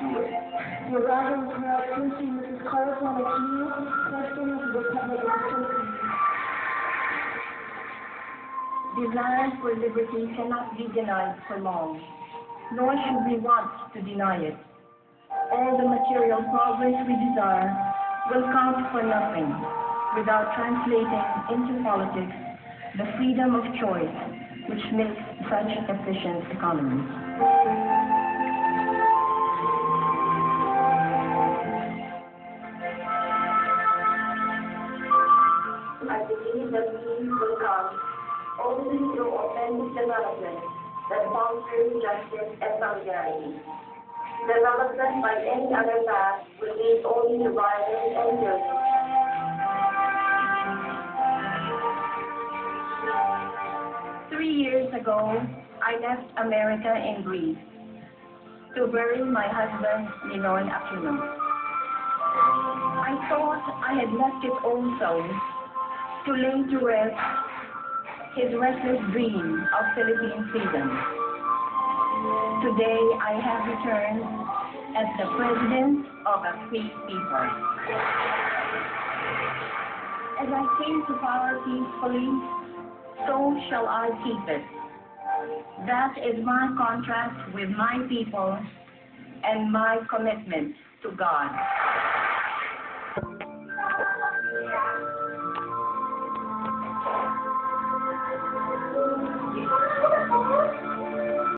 Your Honor, Colonel Quincy, Mrs. Carlton Aquino, President of the Republic of Turkey. Desire for liberty cannot be denied for long, nor should we want to deny it. All the material progress we desire will count for nothing without translating into politics the freedom of choice which makes such efficient economies. I believe that peace will come only through authentic development that fosters justice and solidarity. Development by any other path will lead only to violence and tyranny. Three years ago, I left America in Greece to bury my husband, Ninoy Aquino. I thought I had left it also to lay to rest his restless dream of Philippine freedom. Today I have returned as the president of a free people. As I came to power peacefully, so shall I keep it. That is my contract with my people and my commitment to God.